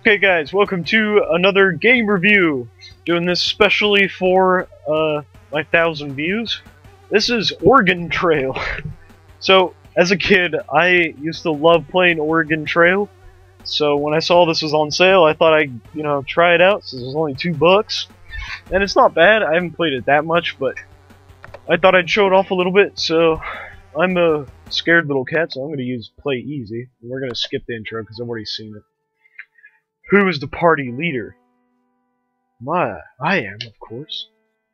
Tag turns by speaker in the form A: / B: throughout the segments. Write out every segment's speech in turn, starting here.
A: Okay guys, welcome to another game review. Doing this specially for uh, my thousand views. This is Organ Trail. so, as a kid, I used to love playing Oregon Trail. So when I saw this was on sale, I thought I'd, you know, try it out since it was only two bucks. And it's not bad, I haven't played it that much, but I thought I'd show it off a little bit, so I'm a scared little cat, so I'm going to use play easy. We're going to skip the intro because I've already seen it. Who is the party leader? My, I am, of course.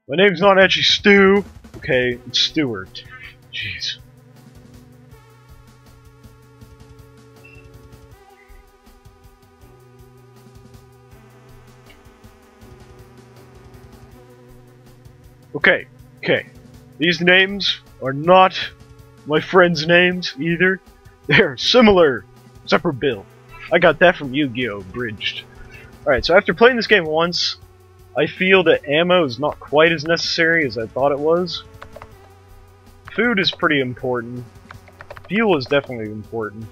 A: My name's not actually Stu. Okay, it's Stuart. Jeez. Okay, okay. These names are not my friends' names either. They're similar, except for Bill. I got that from Yu-Gi-Oh! Abridged. Alright, so after playing this game once, I feel that ammo is not quite as necessary as I thought it was. Food is pretty important. Fuel is definitely important.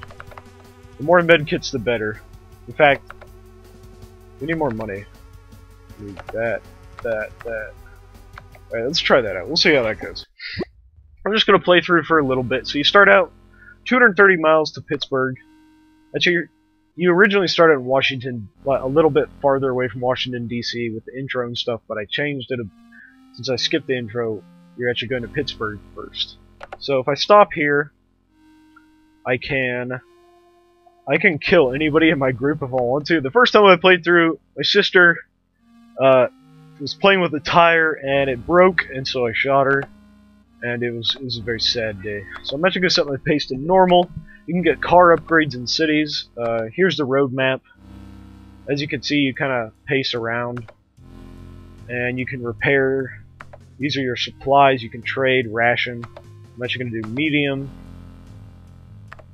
A: The more medkits, the better. In fact, we need more money. We Need that, that, that. Alright, let's try that out. We'll see how that goes. I'm just going to play through for a little bit. So you start out 230 miles to Pittsburgh. That's your you originally started in Washington, a little bit farther away from Washington D.C. with the intro and stuff, but I changed it. Since I skipped the intro, you're actually going to Pittsburgh first. So if I stop here, I can I can kill anybody in my group if I want to. The first time I played through, my sister uh, was playing with a tire and it broke, and so I shot her, and it was it was a very sad day. So I'm actually going to set my pace to normal. You can get car upgrades in cities. Uh, here's the road map. As you can see, you kind of pace around. And you can repair. These are your supplies. You can trade, ration. I'm actually going to do medium.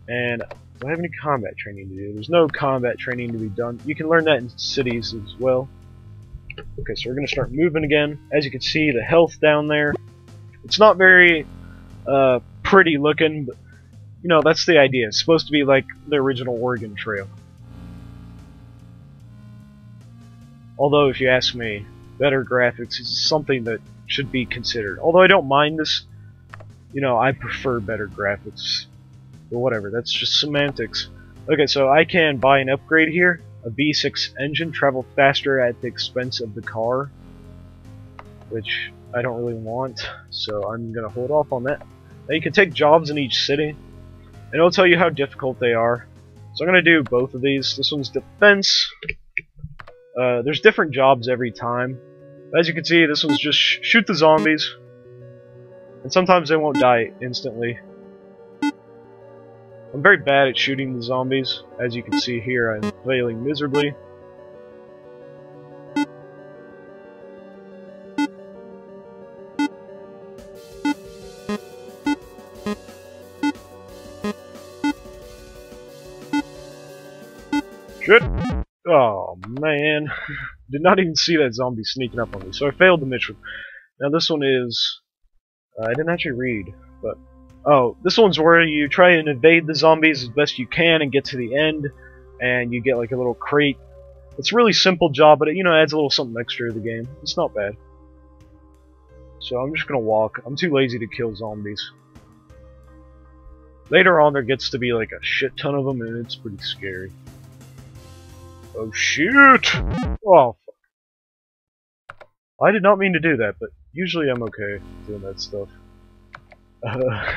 A: And do I have any combat training to do? There's no combat training to be done. You can learn that in cities as well. Okay, so we're going to start moving again. As you can see, the health down there. It's not very uh, pretty looking, but you know, that's the idea. It's supposed to be like the original Oregon Trail. Although, if you ask me, better graphics is something that should be considered. Although I don't mind this, you know, I prefer better graphics. But whatever, that's just semantics. Okay, so I can buy an upgrade here. A V6 engine, travel faster at the expense of the car. Which I don't really want, so I'm going to hold off on that. Now you can take jobs in each city and it'll tell you how difficult they are. So I'm going to do both of these. This one's defense. Uh, there's different jobs every time. As you can see, this one's just sh shoot the zombies. And sometimes they won't die instantly. I'm very bad at shooting the zombies. As you can see here, I'm failing miserably. Oh, man. Did not even see that zombie sneaking up on me, so I failed the mission. Now this one is... Uh, I didn't actually read, but... Oh, this one's where you try and evade the zombies as best you can and get to the end, and you get like a little crate. It's a really simple job, but it, you know, adds a little something extra to the game. It's not bad. So I'm just gonna walk. I'm too lazy to kill zombies. Later on, there gets to be like a shit ton of them, and it's pretty scary. Oh shoot! Oh, fuck. I did not mean to do that, but usually I'm okay doing that stuff. Uh,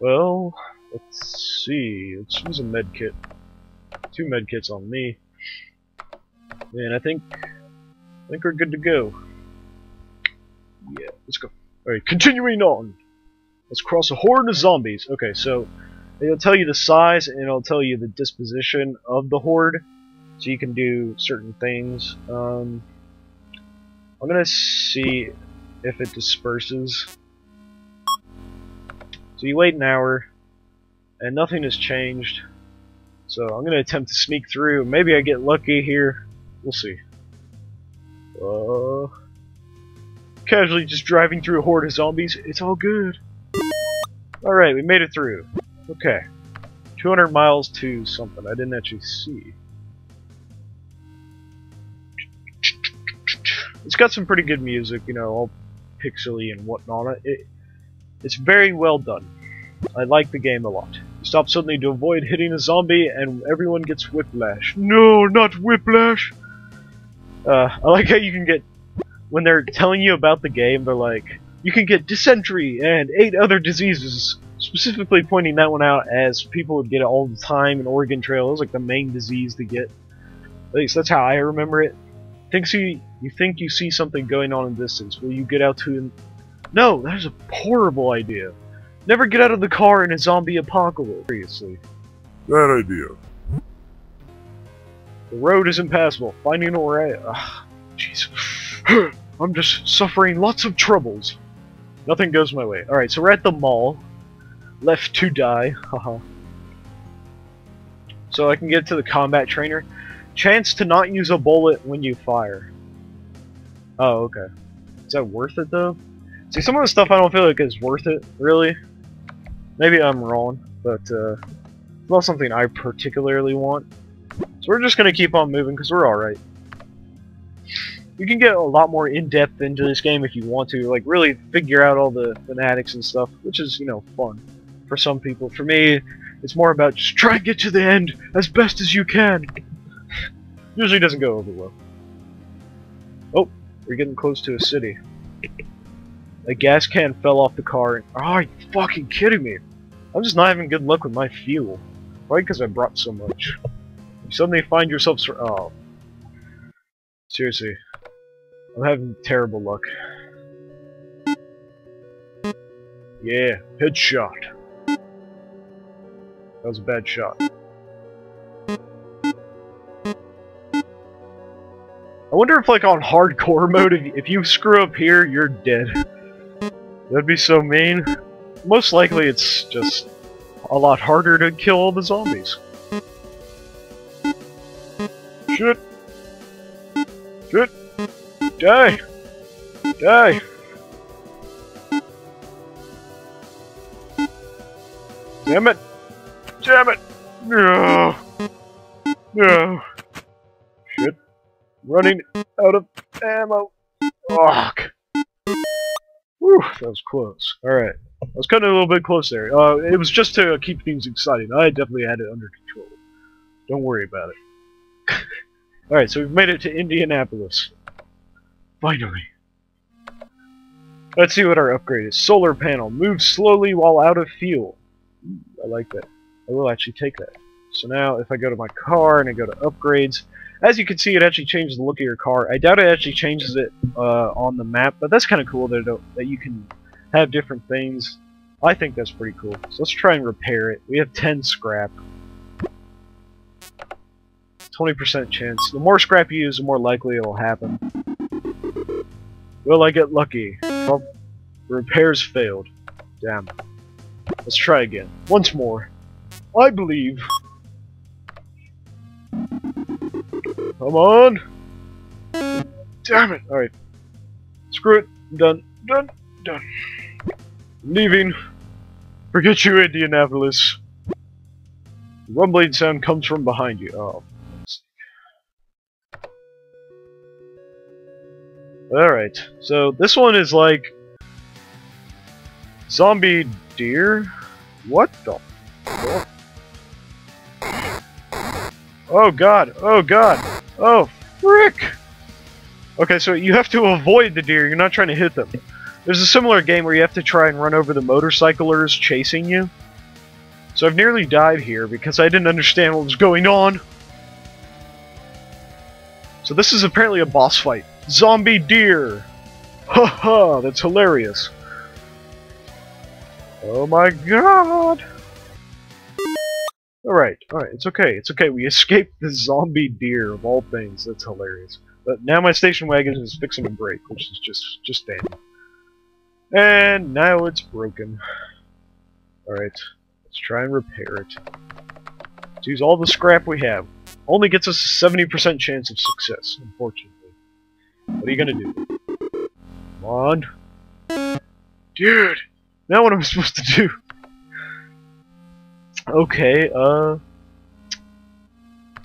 A: well, let's see. Let's use a med kit. Two med kits on me. Man, I think I think we're good to go. Yeah, let's go. Alright, continuing on. Let's cross a horde of zombies. Okay, so It'll tell you the size and it'll tell you the disposition of the horde, so you can do certain things. Um, I'm gonna see if it disperses. So you wait an hour, and nothing has changed. So I'm gonna attempt to sneak through. Maybe I get lucky here. We'll see. Uh, casually just driving through a horde of zombies. It's all good. Alright, we made it through. Okay. 200 miles to something. I didn't actually see. It's got some pretty good music, you know, all pixely and whatnot. It, it's very well done. I like the game a lot. You stop suddenly to avoid hitting a zombie, and everyone gets whiplash. No, not whiplash! Uh, I like how you can get... When they're telling you about the game, they're like, you can get dysentery and eight other diseases specifically pointing that one out as people would get it all the time in Oregon Trail. It was like the main disease to get. At least that's how I remember it. Think you you think you see something going on in distance. Will you get out to? No, that's a horrible idea. Never get out of the car in a zombie apocalypse. Seriously.
B: Bad idea.
A: The road is impassable. Finding a way. Ugh, jeez. I'm just suffering lots of troubles. Nothing goes my way. Alright, so we're at the mall. Left to die. Haha. so I can get to the combat trainer. Chance to not use a bullet when you fire. Oh, okay. Is that worth it, though? See, some of the stuff I don't feel like is worth it, really. Maybe I'm wrong, but uh, it's not something I particularly want. So we're just gonna keep on moving because we're alright. You can get a lot more in-depth into this game if you want to, like really figure out all the fanatics and stuff, which is, you know, fun for some people. For me, it's more about just try and get to the end as best as you can. Usually doesn't go over well. Oh, we're getting close to a city. A gas can fell off the car and- Oh, are you fucking kidding me? I'm just not having good luck with my fuel. Probably because I brought so much. You suddenly find yourself Oh. Seriously. I'm having terrible luck. Yeah, headshot. That was a bad shot. I wonder if, like, on hardcore mode, if, you screw up here, you're dead. That'd be so mean. Most likely it's just a lot harder to kill all the zombies. Shit. Shit. Die. Die. Damn it. Damn it. No. No. Shit. Running out of ammo. Fuck. Whew, that was close. Alright. I was cutting a little bit close there. Uh, it was just to keep things exciting. I definitely had it under control. Don't worry about it. Alright, so we've made it to Indianapolis. Finally. Let's see what our upgrade is. Solar panel. Moves slowly while out of fuel. I like that. I will actually take that. So now, if I go to my car and I go to upgrades, as you can see, it actually changes the look of your car. I doubt it actually changes it uh, on the map, but that's kind of cool that, that you can have different things. I think that's pretty cool. So let's try and repair it. We have 10 scrap. 20% chance. The more scrap you use, the more likely it will happen. Will I get lucky? Well, repairs failed. Damn. Let's try again. Once more. I believe. Come on! Damn it! Alright. Screw it. I'm done. Done. Done. Leaving. Forget you, Indianapolis. Rumbling sound comes from behind you. Oh. Alright, so this one is like... Zombie deer? What the fuck? Oh god, oh god, oh frick! Okay, so you have to avoid the deer, you're not trying to hit them. There's a similar game where you have to try and run over the motorcyclers chasing you. So I've nearly died here because I didn't understand what was going on. So this is apparently a boss fight. Zombie deer! Haha, that's hilarious. Oh my god! Alright, alright, it's okay, it's okay. We escaped the zombie deer of all things. That's hilarious. But now my station wagon is fixing to break, which is just just dandy. And now it's broken. Alright, let's try and repair it. Let's use all the scrap we have. Only gets us a 70% chance of success, unfortunately. What are you gonna do? Come on. Dude! Now what am I supposed to do? Okay, uh...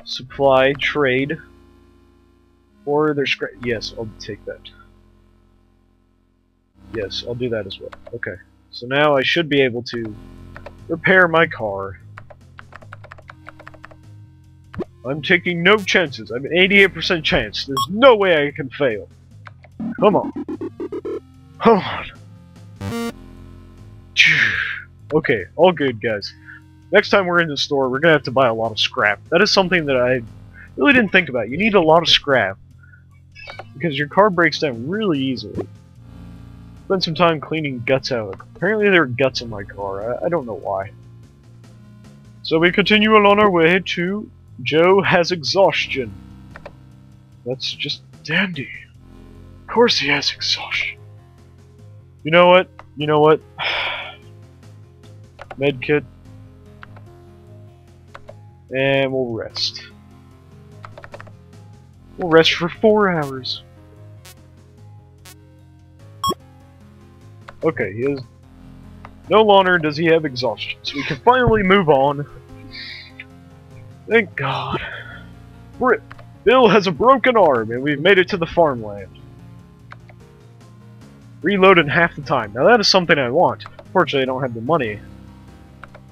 A: Supply, trade. Or they're scra- Yes, I'll take that. Yes, I'll do that as well. Okay. So now I should be able to repair my car. I'm taking no chances. I'm 88% chance. There's no way I can fail. Come on. Come on. Okay, all good, guys. Next time we're in the store, we're gonna have to buy a lot of scrap. That is something that I really didn't think about. You need a lot of scrap. Because your car breaks down really easily. Spend some time cleaning guts out. Apparently there are guts in my car. I, I don't know why. So we continue along our way to Joe has exhaustion. That's just dandy. Of course he has exhaustion. You know what? You know what? Medkit. And we'll rest. We'll rest for four hours. Okay, he is... No longer does he have exhaustion, so we can finally move on. Thank God. Brit, Bill has a broken arm, and we've made it to the farmland. Reload in half the time. Now that is something I want. Fortunately, I don't have the money.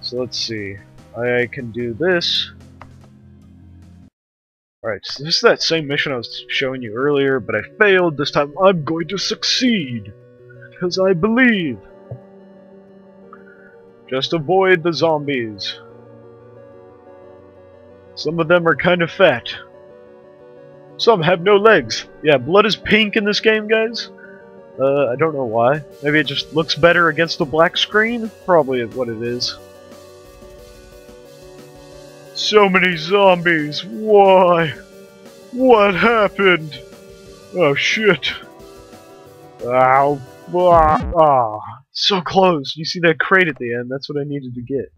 A: So let's see. I can do this. Alright, so this is that same mission I was showing you earlier, but I failed. This time I'm going to succeed. Because I believe. Just avoid the zombies. Some of them are kind of fat. Some have no legs. Yeah, blood is pink in this game, guys. Uh, I don't know why. Maybe it just looks better against the black screen? Probably what it is. So many zombies. Why? What happened? Oh shit. Ow. Ah, ah. So close. You see that crate at the end? That's what I needed to get.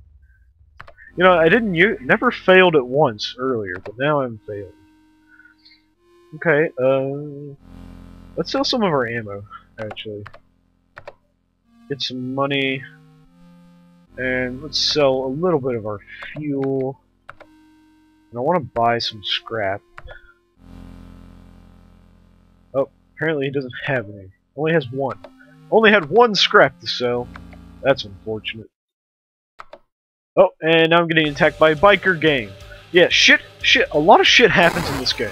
A: You know, I didn't u never failed at once earlier, but now I'm failed. Okay, uh let's sell some of our ammo, actually. Get some money. And let's sell a little bit of our fuel. And I want to buy some scrap. Oh, apparently he doesn't have any. Only has one. Only had one scrap to sell. That's unfortunate. Oh, and now I'm getting attacked by a biker gang. Yeah, shit, shit, a lot of shit happens in this game.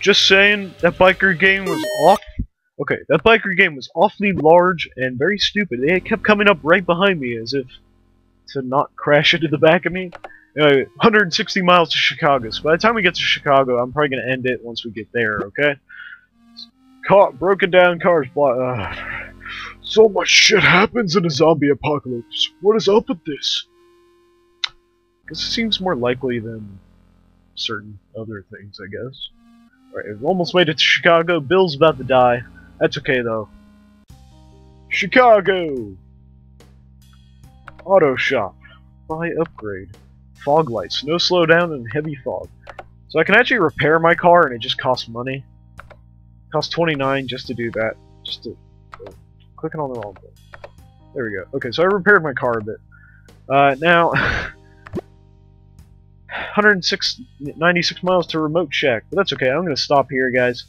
A: Just saying, that biker game was off. Okay, that biker game was awfully large and very stupid. They kept coming up right behind me as if to not crash into the back of me. Anyway, 160 miles to Chicago. So by the time we get to Chicago, I'm probably gonna end it once we get there. Okay? Caught, broken down cars. Blah. So much shit happens in a zombie apocalypse. What is up with this? This seems more likely than certain other things, I guess. Alright, we've almost made it to Chicago. Bill's about to die. That's okay, though. Chicago! Auto shop. Buy upgrade. Fog lights. No slowdown and heavy fog. So I can actually repair my car and it just costs money. It costs 29 just to do that. Just to... Uh, clicking on the wrong thing. There we go. Okay, so I repaired my car a bit. Uh, now... 106, 96 miles to Remote Shack, but that's okay. I'm going to stop here, guys.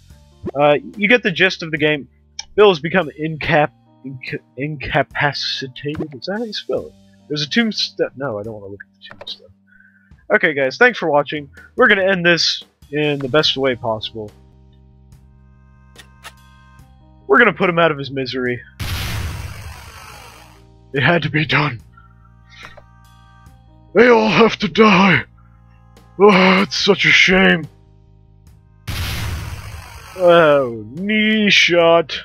A: Uh, you get the gist of the game. Bill has become incap, inca incapacitated. Is that how you spell it? There's a tombstone. No, I don't want to look at the tombstone. Okay, guys, thanks for watching. We're going to end this in the best way possible. We're going to put him out of his misery. It had to be done. They all have to die. Oh, it's such a shame. Oh, knee shot.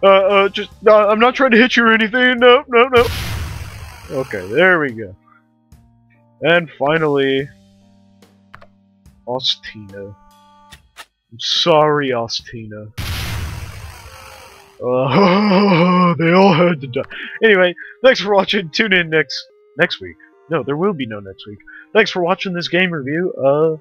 A: Uh, uh, just, no, I'm not trying to hit you or anything. No, no, no. Okay, there we go. And finally, Ostina. I'm sorry, Ostina. Uh, they all had to die. Anyway, thanks for watching. Tune in next next week. No, there will be no next week. Thanks for watching this game review. Uh,